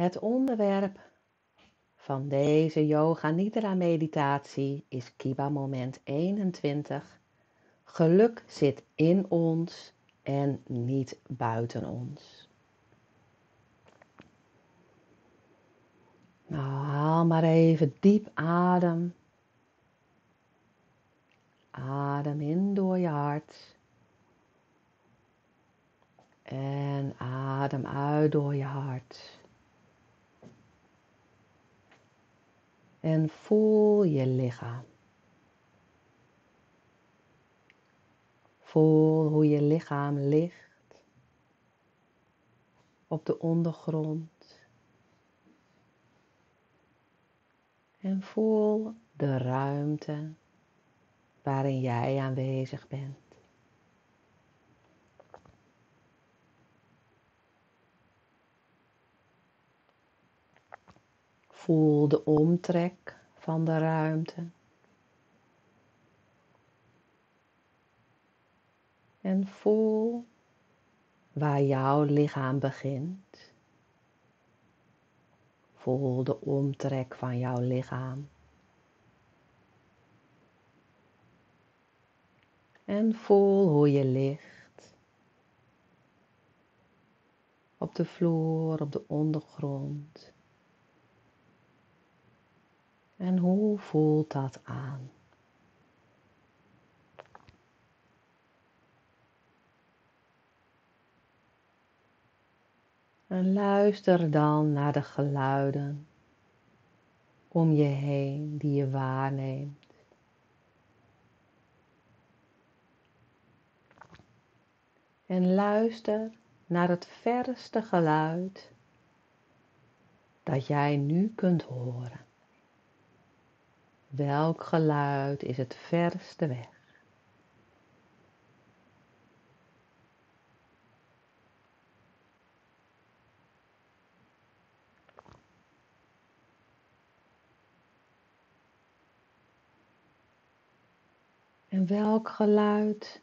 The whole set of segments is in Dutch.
Het onderwerp van deze Yoga Nidra meditatie is Kiba moment 21. Geluk zit in ons en niet buiten ons. Nou, haal maar even diep adem. Adem in door je hart. En adem uit door je hart. En voel je lichaam. Voel hoe je lichaam ligt op de ondergrond. En voel de ruimte waarin jij aanwezig bent. Voel de omtrek van de ruimte. En voel waar jouw lichaam begint. Voel de omtrek van jouw lichaam. En voel hoe je ligt. Op de vloer, op de ondergrond. En hoe voelt dat aan? En luister dan naar de geluiden om je heen die je waarneemt. En luister naar het verste geluid dat jij nu kunt horen. Welk geluid is het verste weg? En welk geluid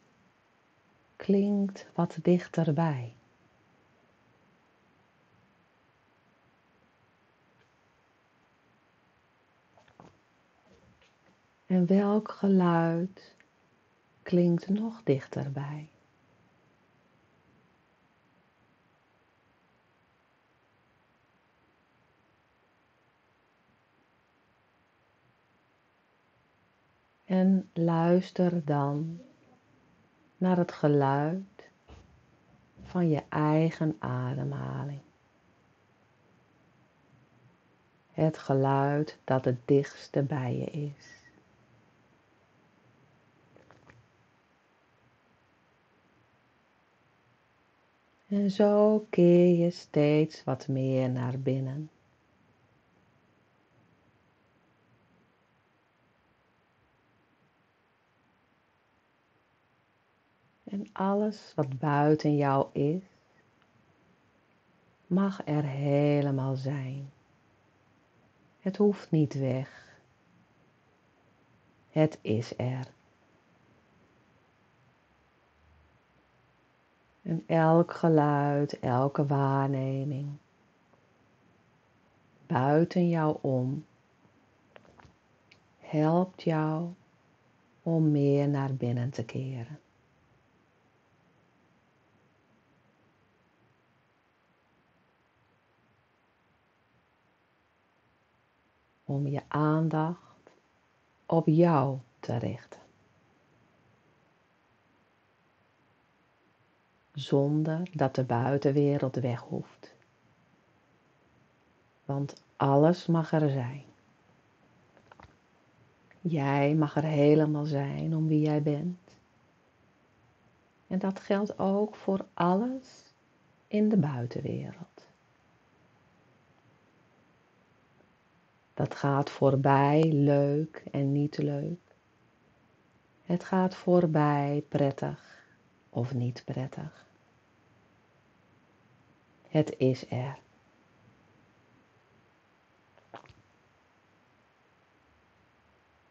klinkt wat dichterbij? En welk geluid klinkt nog dichterbij? En luister dan naar het geluid van je eigen ademhaling. Het geluid dat het dichtste bij je is. En zo keer je steeds wat meer naar binnen. En alles wat buiten jou is, mag er helemaal zijn. Het hoeft niet weg. Het is er. En elk geluid, elke waarneming buiten jou om helpt jou om meer naar binnen te keren. Om je aandacht op jou te richten. Zonder dat de buitenwereld weg hoeft. Want alles mag er zijn. Jij mag er helemaal zijn om wie jij bent. En dat geldt ook voor alles in de buitenwereld. Dat gaat voorbij leuk en niet leuk. Het gaat voorbij prettig of niet prettig. Het is er.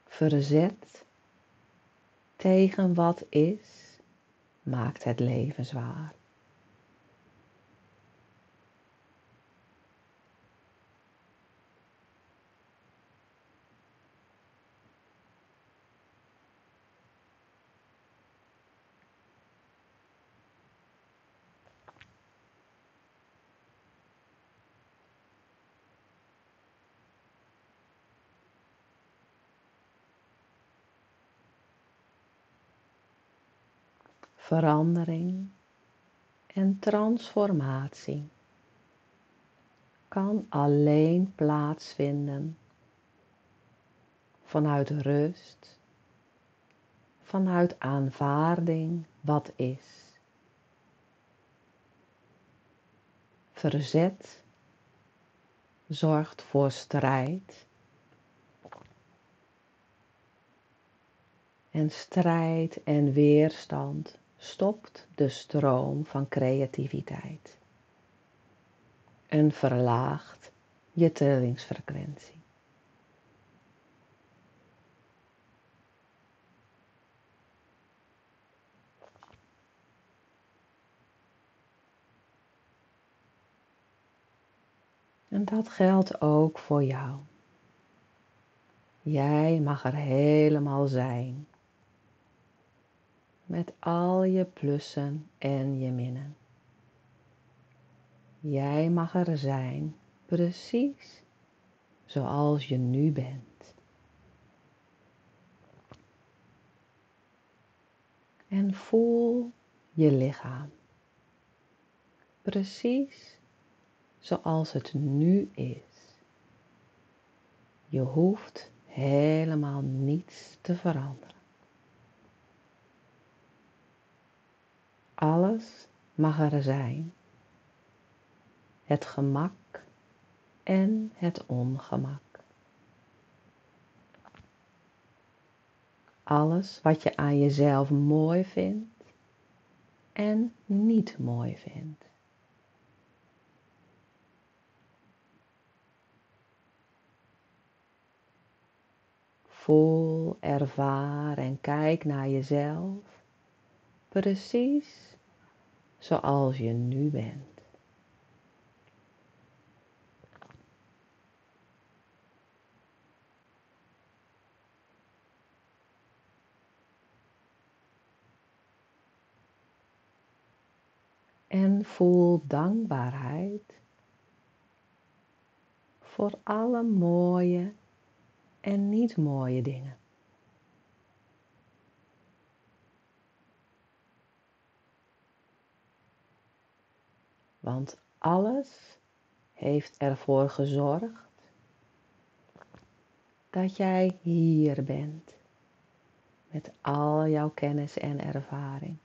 Verzet tegen wat is, maakt het leven zwaar. Verandering en transformatie kan alleen plaatsvinden vanuit rust, vanuit aanvaarding wat is. Verzet zorgt voor strijd. En strijd en weerstand stopt de stroom van creativiteit en verlaagt je trillingsfrequentie. En dat geldt ook voor jou. Jij mag er helemaal zijn. Met al je plussen en je minnen. Jij mag er zijn, precies zoals je nu bent. En voel je lichaam. Precies zoals het nu is. Je hoeft helemaal niets te veranderen. Alles mag er zijn. Het gemak en het ongemak. Alles wat je aan jezelf mooi vindt en niet mooi vindt. Voel, ervaar en kijk naar jezelf precies zoals je nu bent. En voel dankbaarheid voor alle mooie en niet mooie dingen. Want alles heeft ervoor gezorgd dat jij hier bent met al jouw kennis en ervaring.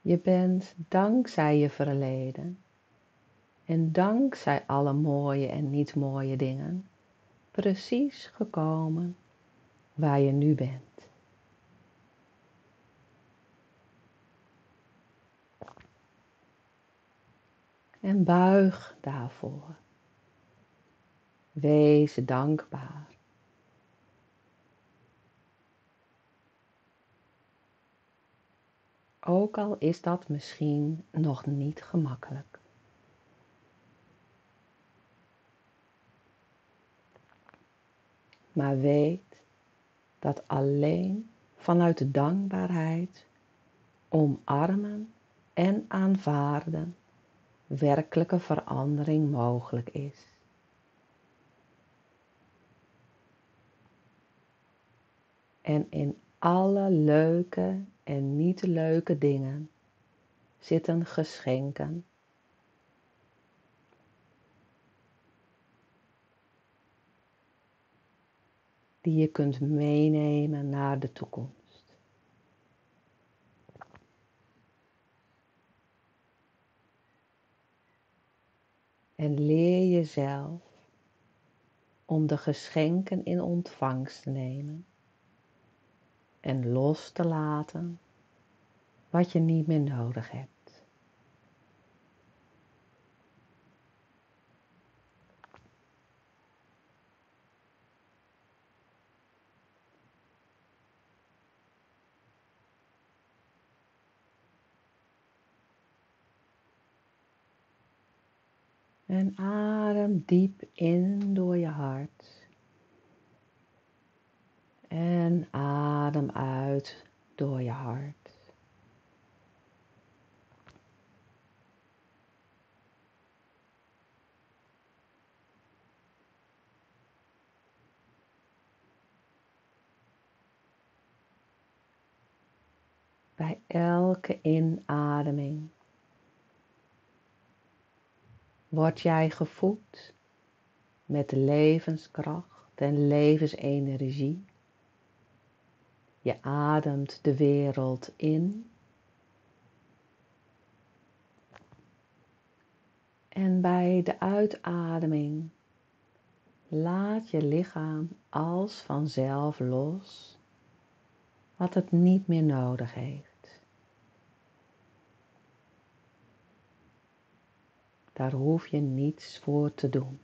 Je bent dankzij je verleden en dankzij alle mooie en niet mooie dingen precies gekomen waar je nu bent. En buig daarvoor. Wees dankbaar. Ook al is dat misschien nog niet gemakkelijk. Maar weet dat alleen vanuit de dankbaarheid, omarmen en aanvaarden werkelijke verandering mogelijk is. En in alle leuke en niet leuke dingen zitten geschenken. Die je kunt meenemen naar de toekomst. En leer jezelf om de geschenken in ontvangst te nemen en los te laten wat je niet meer nodig hebt. En adem diep in door je hart. En adem uit door je hart. Bij elke inademing word jij gevoed met levenskracht en levensenergie. Je ademt de wereld in. En bij de uitademing laat je lichaam als vanzelf los wat het niet meer nodig heeft. Daar hoef je niets voor te doen.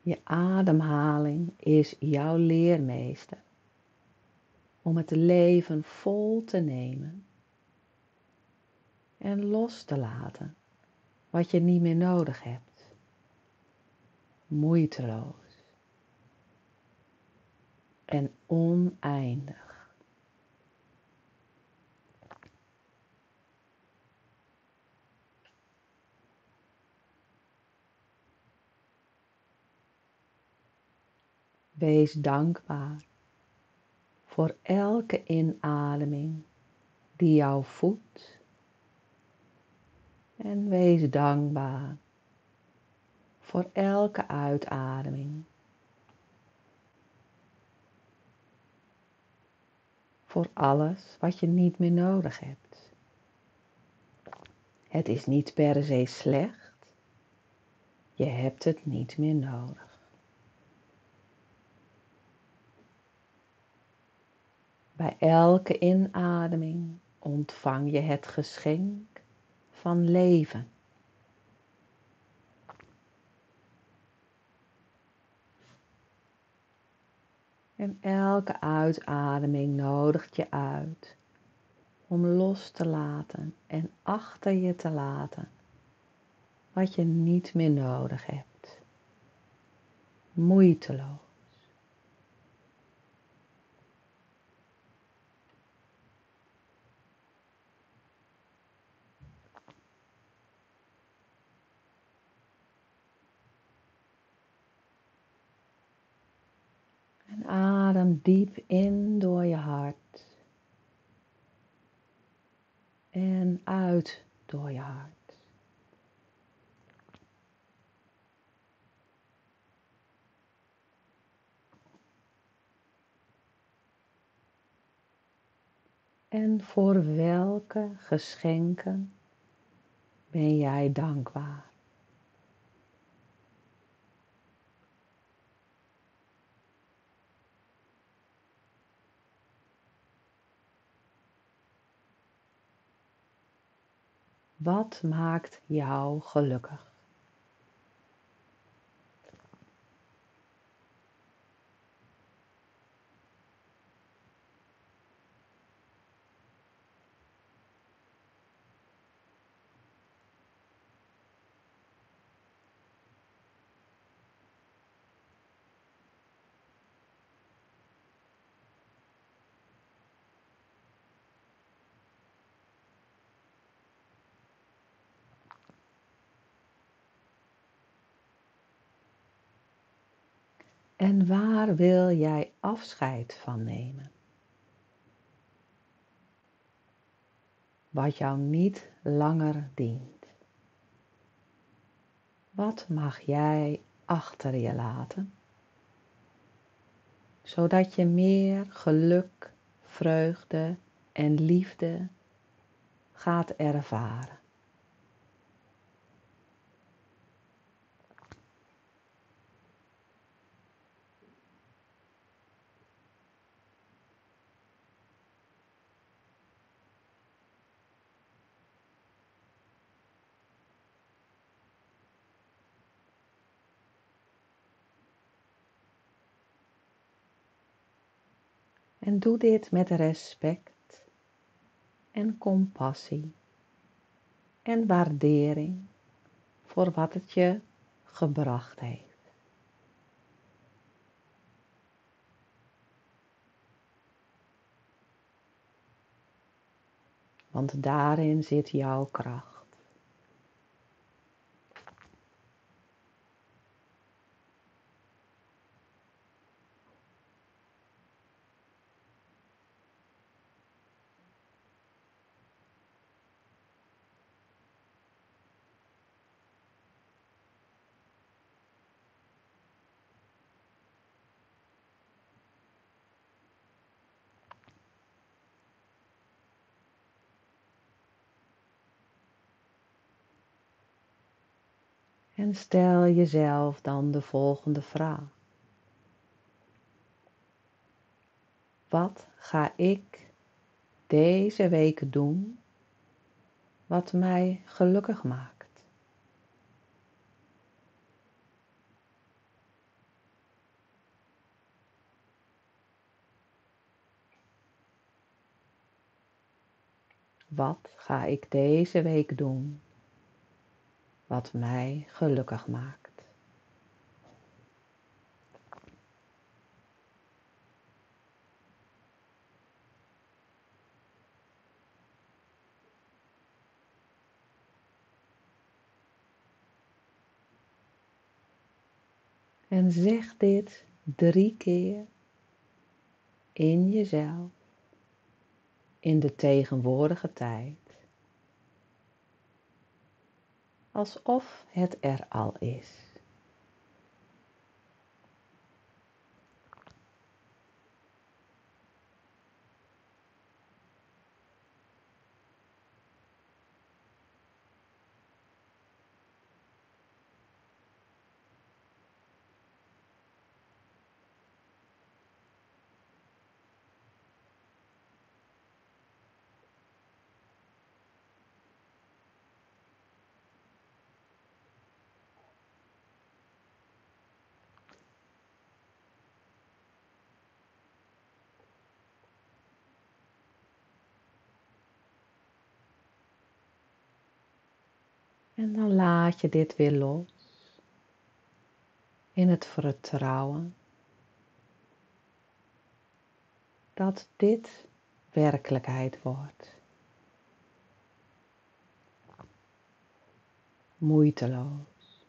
Je ademhaling is jouw leermeester om het leven vol te nemen en los te laten wat je niet meer nodig hebt. Moeiteloos en oneindig. Wees dankbaar voor elke inademing die jou voedt. En wees dankbaar voor elke uitademing. Voor alles wat je niet meer nodig hebt. Het is niet per se slecht. Je hebt het niet meer nodig. Bij elke inademing ontvang je het geschenk van leven. En elke uitademing nodigt je uit om los te laten en achter je te laten wat je niet meer nodig hebt. Moeiteloos. Adem diep in door je hart. En uit door je hart. En voor welke geschenken ben jij dankbaar? Wat maakt jou gelukkig? En waar wil jij afscheid van nemen? Wat jou niet langer dient. Wat mag jij achter je laten? Zodat je meer geluk, vreugde en liefde gaat ervaren. En doe dit met respect en compassie en waardering voor wat het je gebracht heeft. Want daarin zit jouw kracht. En stel jezelf dan de volgende vraag. Wat ga ik deze week doen wat mij gelukkig maakt? Wat ga ik deze week doen wat mij gelukkig maakt? En zeg dit drie keer in jezelf in de tegenwoordige tijd. Alsof het er al is. En dan laat je dit weer los in het vertrouwen dat dit werkelijkheid wordt. Moeiteloos.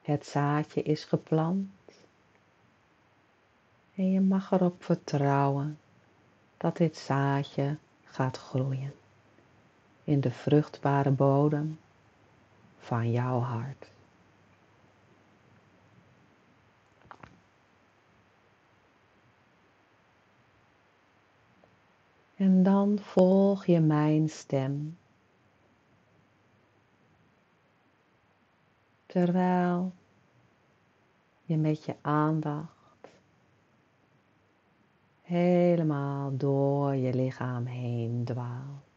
Het zaadje is geplant en je mag erop vertrouwen dat dit zaadje gaat groeien in de vruchtbare bodem van jouw hart. En dan volg je mijn stem. Terwijl je met je aandacht helemaal door je lichaam heen dwaalt.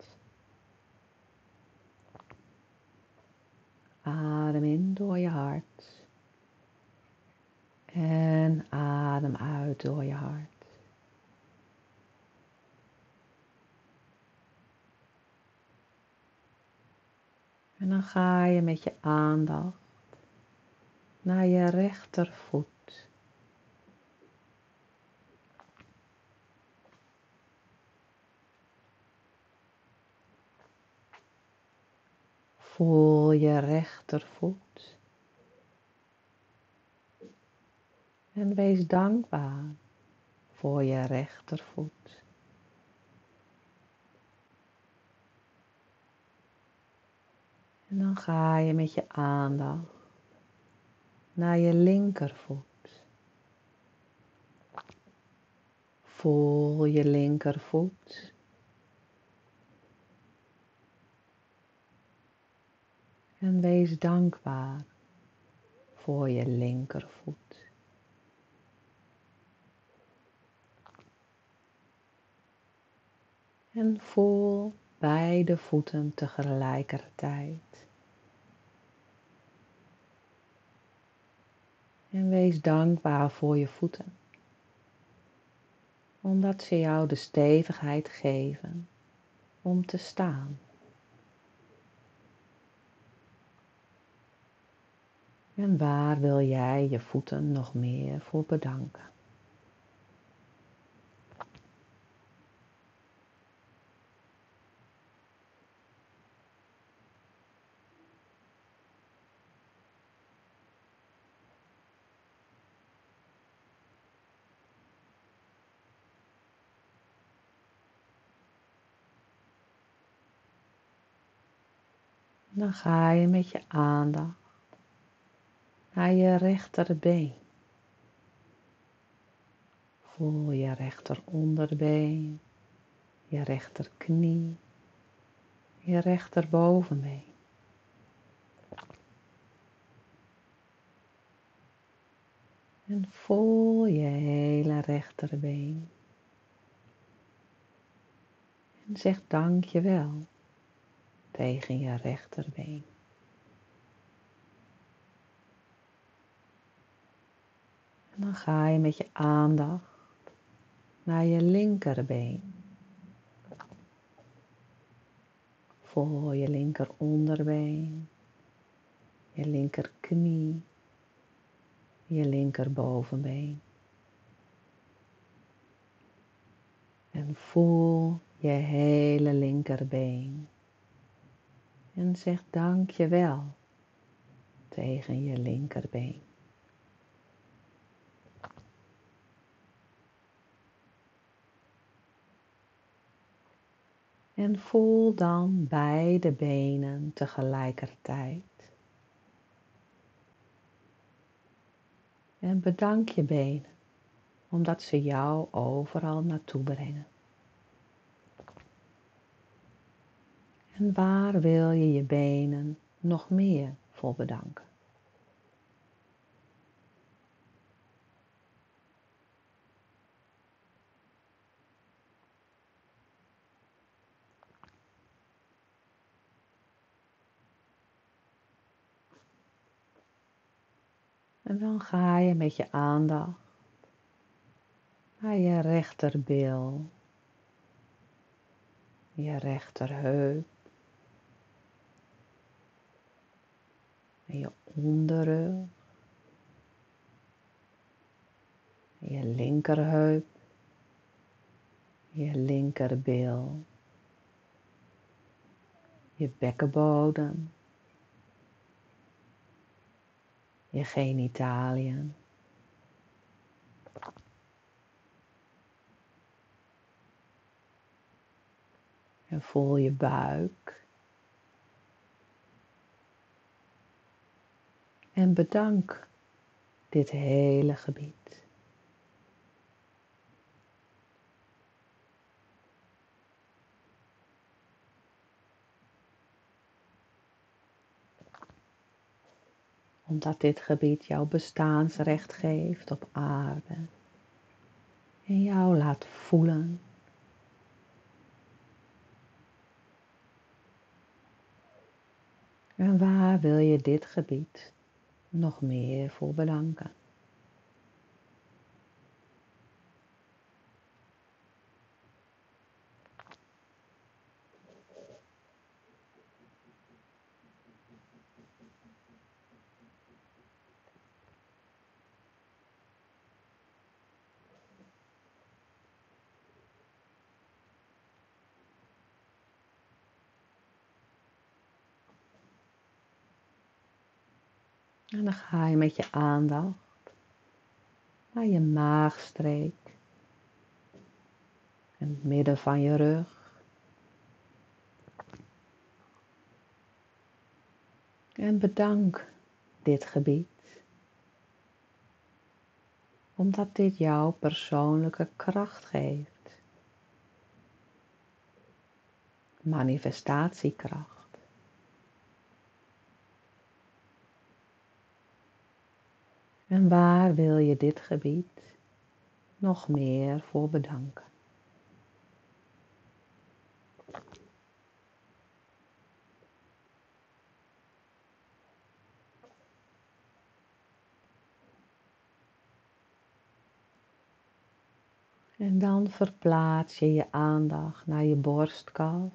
Adem in door je hart. En adem uit door je hart. En dan ga je met je aandacht naar je rechtervoet. Voel je rechtervoet. En wees dankbaar voor je rechtervoet. En dan ga je met je aandacht naar je linkervoet. Voel je linkervoet. En wees dankbaar voor je linkervoet. En voel beide voeten tegelijkertijd. En wees dankbaar voor je voeten, omdat ze jou de stevigheid geven om te staan. En waar wil jij je voeten nog meer voor bedanken? Dan ga je met je aandacht naar je rechterbeen. Voel je rechteronderbeen, je rechterknie, je rechterbovenbeen. En voel je hele rechterbeen. En zeg dankjewel tegen je rechterbeen. Dan ga je met je aandacht naar je linkerbeen. Voel je linker onderbeen, je linkerknie, je linkerbovenbeen. En voel je hele linkerbeen. En zeg dankjewel tegen je linkerbeen. En voel dan beide benen tegelijkertijd. En bedank je benen omdat ze jou overal naartoe brengen. En waar wil je je benen nog meer voor bedanken? En dan ga je met je aandacht naar je rechterbil, je rechterheup, je onderrug, je linkerheup, je linkerbil, je bekkenbodem, je genitaliën. En voel je buik. En bedank dit hele gebied. Omdat dit gebied jouw bestaansrecht geeft op aarde. En jou laat voelen. En waar wil je dit gebied nog meer voor bedanken? En dan ga je met je aandacht naar je maagstreek en het midden van je rug. En bedank dit gebied, omdat dit jouw persoonlijke kracht geeft. Manifestatiekracht. En waar wil je dit gebied nog meer voor bedanken? En dan verplaats je je aandacht naar je borstkas,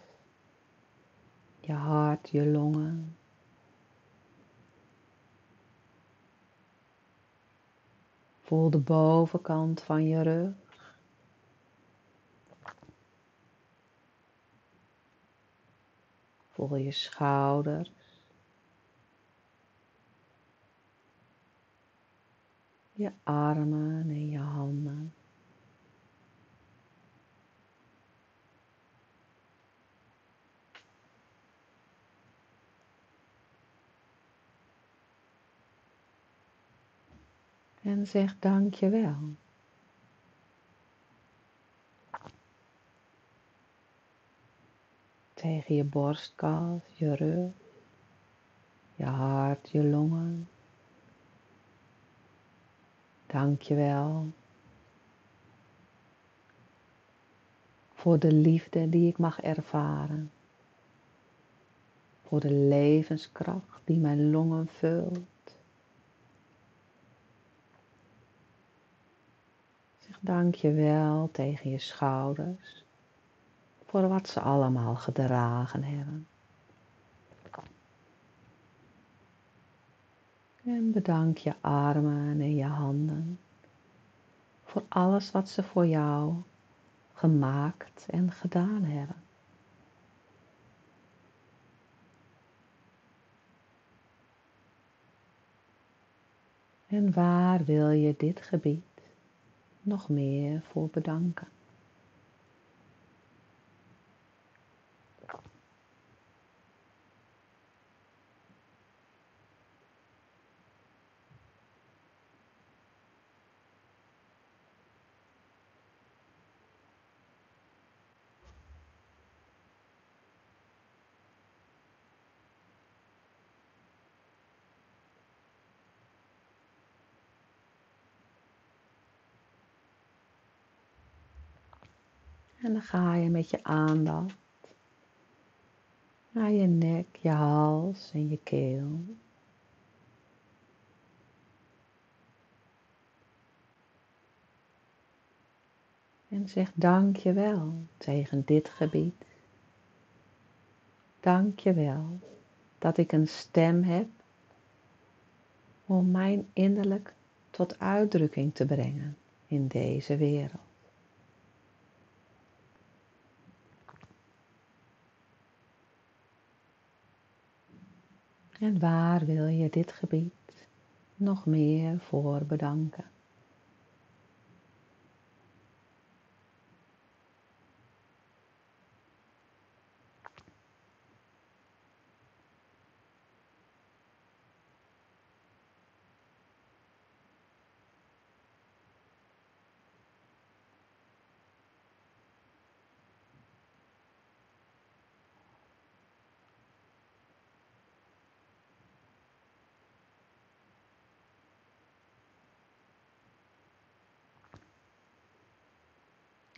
je hart, je longen, Voel de bovenkant van je rug. Voel je schouders. Je armen en je handen. En zeg dankjewel. Tegen je borstkas, je rug, je hart, je longen. Dank je wel voor de liefde die ik mag ervaren, voor de levenskracht die mijn longen vult. Dank je wel tegen je schouders voor wat ze allemaal gedragen hebben. En bedank je armen en je handen voor alles wat ze voor jou gemaakt en gedaan hebben. En waar wil je dit gebied nog meer voor bedanken? En dan ga je met je aandacht naar je nek, je hals en je keel. En zeg dank je wel tegen dit gebied. Dank je wel dat ik een stem heb om mijn innerlijk tot uitdrukking te brengen in deze wereld. En waar wil je dit gebied nog meer voor bedanken?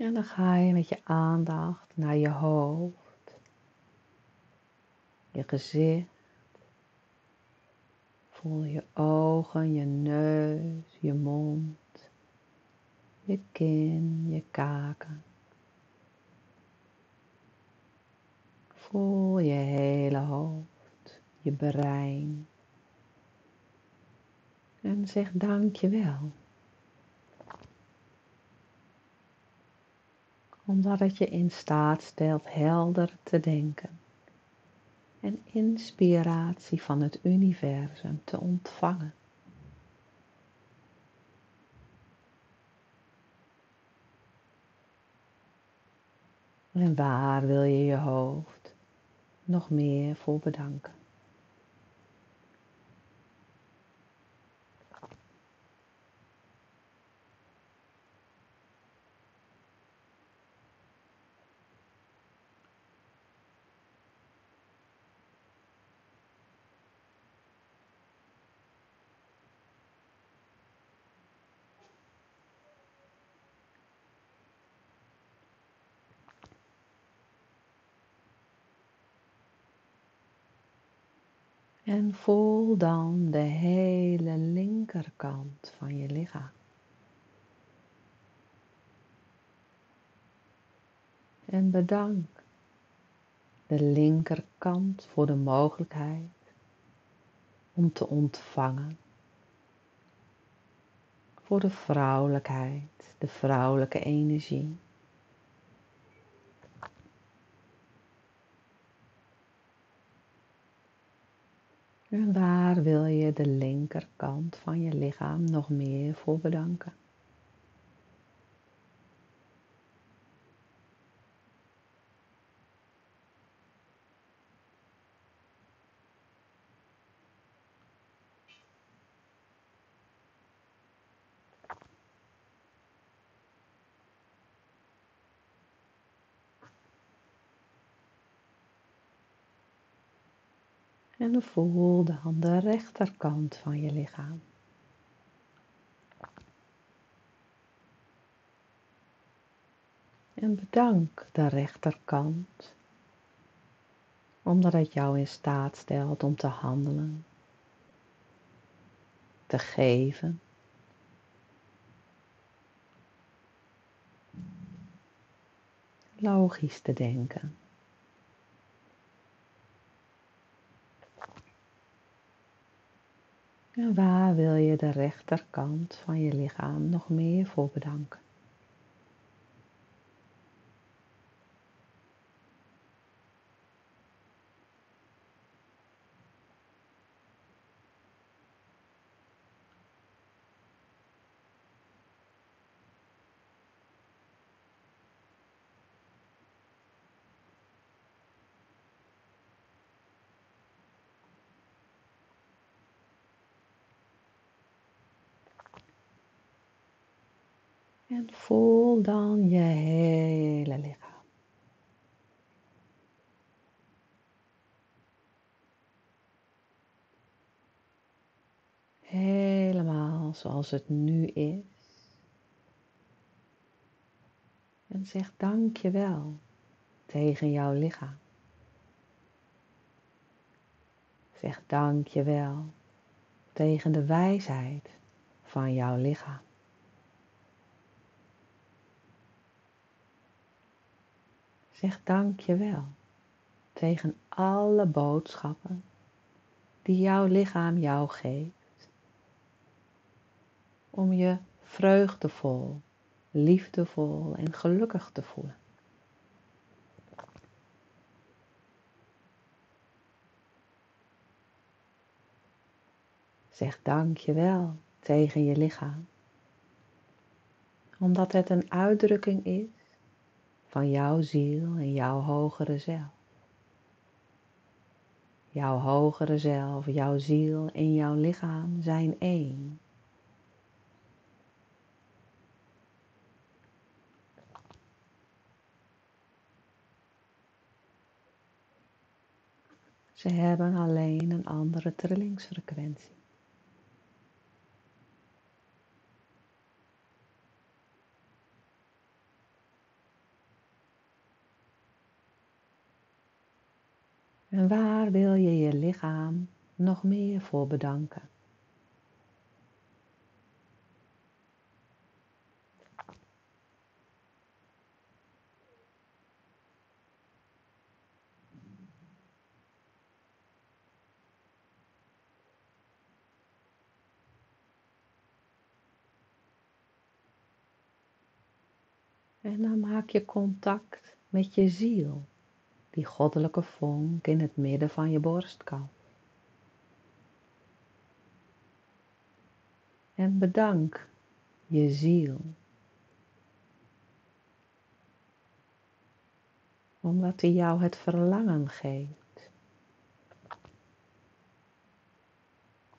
En dan ga je met je aandacht naar je hoofd, je gezicht. Voel je ogen, je neus, je mond, je kin, je kaken. Voel je hele hoofd, je brein. En zeg dank je wel. Omdat het je in staat stelt helder te denken en inspiratie van het universum te ontvangen. En waar wil je je hoofd nog meer voor bedanken? En voel dan de hele linkerkant van je lichaam. En bedank de linkerkant voor de mogelijkheid om te ontvangen. Voor de vrouwelijkheid, de vrouwelijke energie. Waar wil je de linkerkant van je lichaam nog meer voor bedanken? En voel dan de rechterkant van je lichaam. En bedank de rechterkant, omdat het jou in staat stelt om te handelen, te geven. Logisch te denken. En waar wil je de rechterkant van je lichaam nog meer voor bedanken? Voel dan je hele lichaam. Helemaal zoals het nu is. En zeg dank je wel tegen jouw lichaam. Zeg dank je wel tegen de wijsheid van jouw lichaam. Zeg dank je wel tegen alle boodschappen die jouw lichaam jou geeft. Om je vreugdevol, liefdevol en gelukkig te voelen. Zeg dank je wel tegen je lichaam, omdat het een uitdrukking is van jouw ziel en jouw hogere zelf. Jouw hogere zelf, jouw ziel en jouw lichaam zijn één. Ze hebben alleen een andere trillingsfrequentie. En waar wil je je lichaam nog meer voor bedanken? En dan maak je contact met je ziel die goddelijke vonk in het midden van je borstkas. En bedank je ziel. Omdat hij jou het verlangen geeft.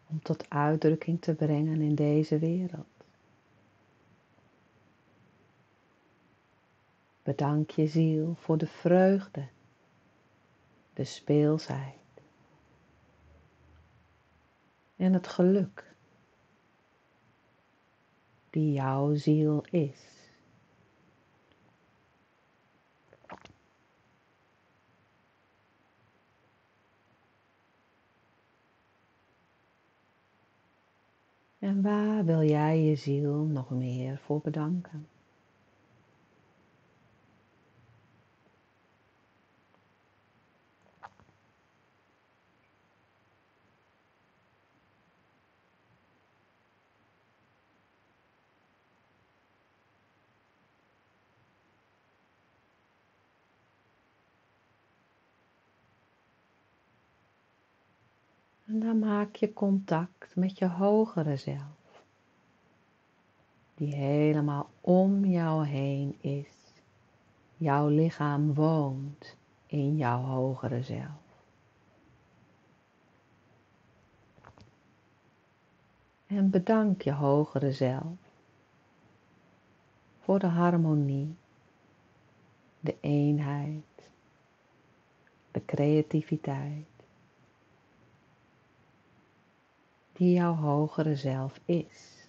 Om tot uitdrukking te brengen in deze wereld. Bedank je ziel voor de vreugde de speelsheid en het geluk die jouw ziel is. En waar wil jij je ziel nog meer voor bedanken? En dan maak je contact met je hogere zelf, die helemaal om jou heen is. Jouw lichaam woont in jouw hogere zelf. En bedank je hogere zelf voor de harmonie, de eenheid, de creativiteit die jouw hogere zelf is.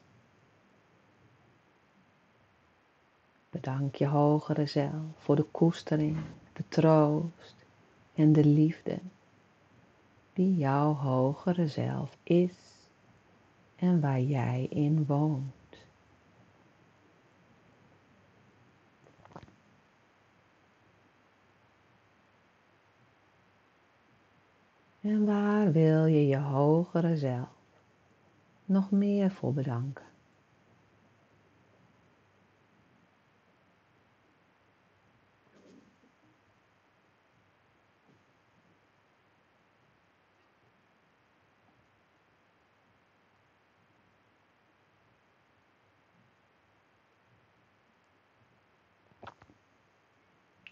Bedank je hogere zelf voor de koestering, de troost en de liefde die jouw hogere zelf is en waar jij in woont. En waar wil je je hogere zelf nog meer voor bedanken?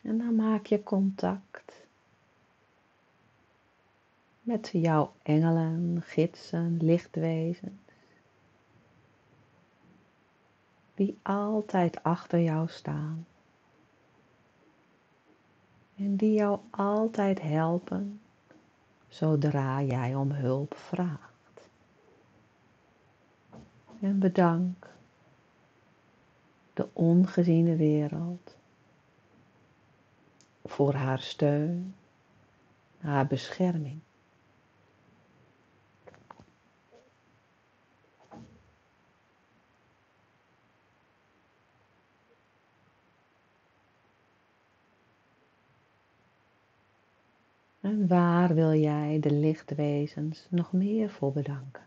En dan maak je contact met jouw engelen, gidsen, lichtwezens, die altijd achter jou staan en die jou altijd helpen zodra jij om hulp vraagt. En bedank de ongeziene wereld voor haar steun, haar bescherming. En waar wil jij de lichtwezens nog meer voor bedanken?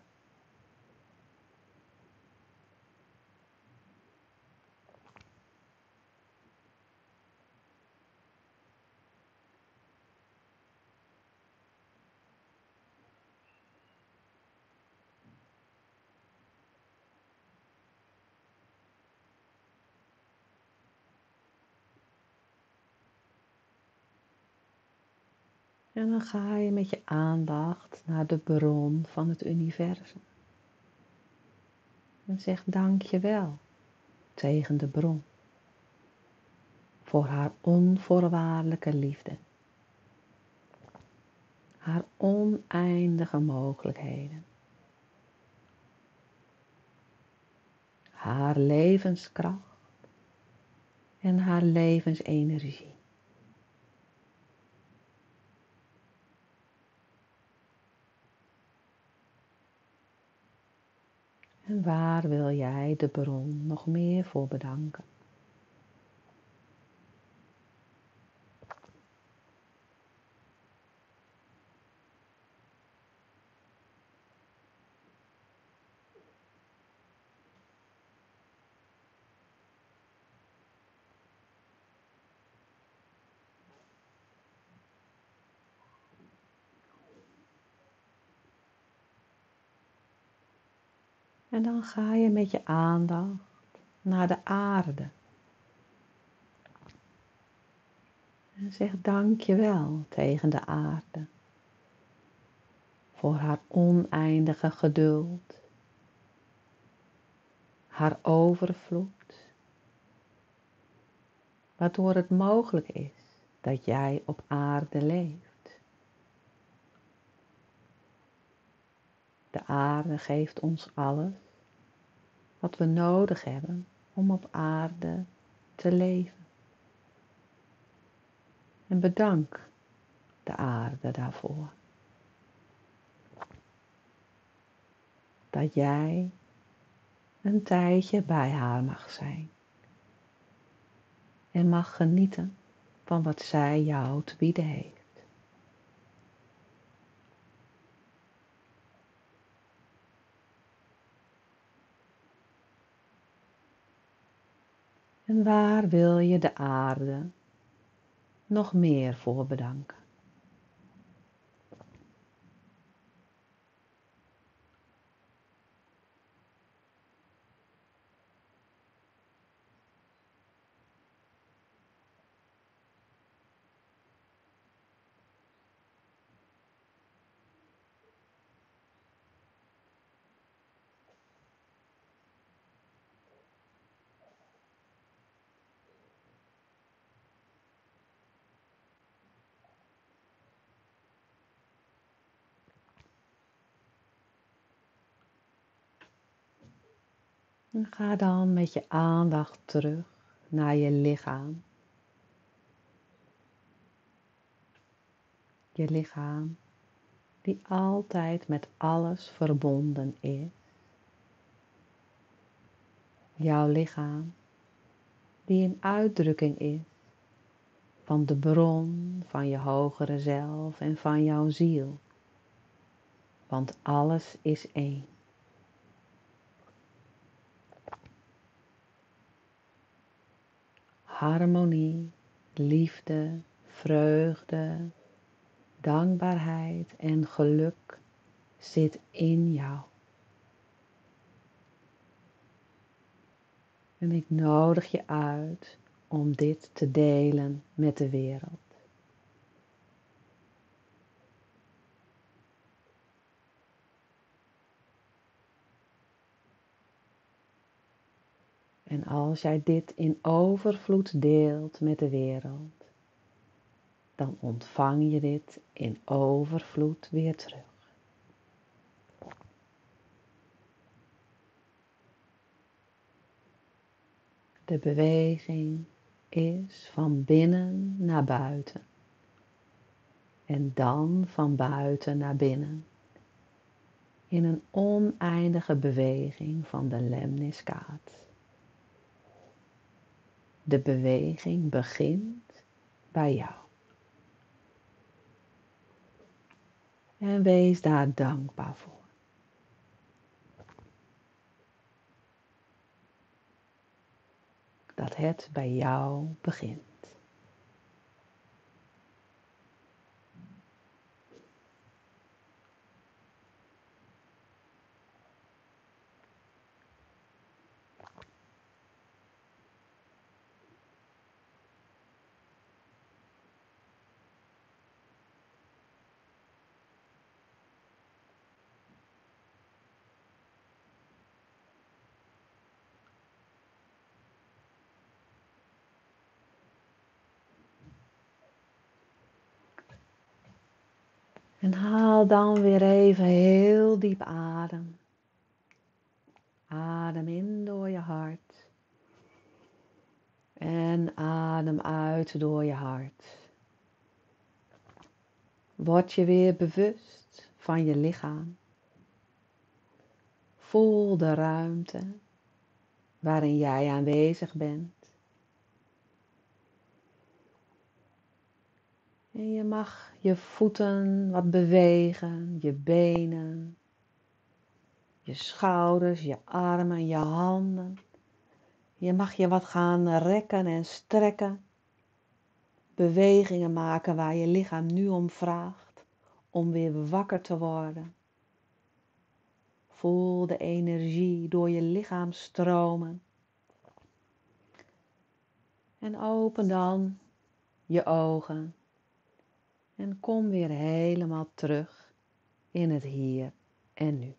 En dan ga je met je aandacht naar de bron van het universum. En zeg dank je wel tegen de bron voor haar onvoorwaardelijke liefde, haar oneindige mogelijkheden, haar levenskracht en haar levensenergie. En waar wil jij de bron nog meer voor bedanken? En dan ga je met je aandacht naar de aarde. En zeg dank je wel tegen de aarde voor haar oneindige geduld, haar overvloed, waardoor het mogelijk is dat jij op aarde leeft. De aarde geeft ons alles wat we nodig hebben om op aarde te leven. En bedank de aarde daarvoor. Dat jij een tijdje bij haar mag zijn. En mag genieten van wat zij jou te bieden heeft. En waar wil je de aarde nog meer voor bedanken? En ga dan met je aandacht terug naar je lichaam. Je lichaam die altijd met alles verbonden is. Jouw lichaam die een uitdrukking is van de bron van je hogere zelf en van jouw ziel. Want alles is één. Harmonie, liefde, vreugde, dankbaarheid en geluk zit in jou. En ik nodig je uit om dit te delen met de wereld. En als jij dit in overvloed deelt met de wereld, dan ontvang je dit in overvloed weer terug. De beweging is van binnen naar buiten en dan van buiten naar binnen in een oneindige beweging van de lemniskaat. De beweging begint bij jou. En wees daar dankbaar voor. Dat het bij jou begint. En haal dan weer even heel diep adem. Adem in door je hart. En adem uit door je hart. Word je weer bewust van je lichaam. Voel de ruimte waarin jij aanwezig bent. En je mag je voeten wat bewegen, je benen, je schouders, je armen, je handen. Je mag je wat gaan rekken en strekken. Bewegingen maken waar je lichaam nu om vraagt om weer wakker te worden. Voel de energie door je lichaam stromen. En open dan je ogen. En kom weer helemaal terug in het hier en nu.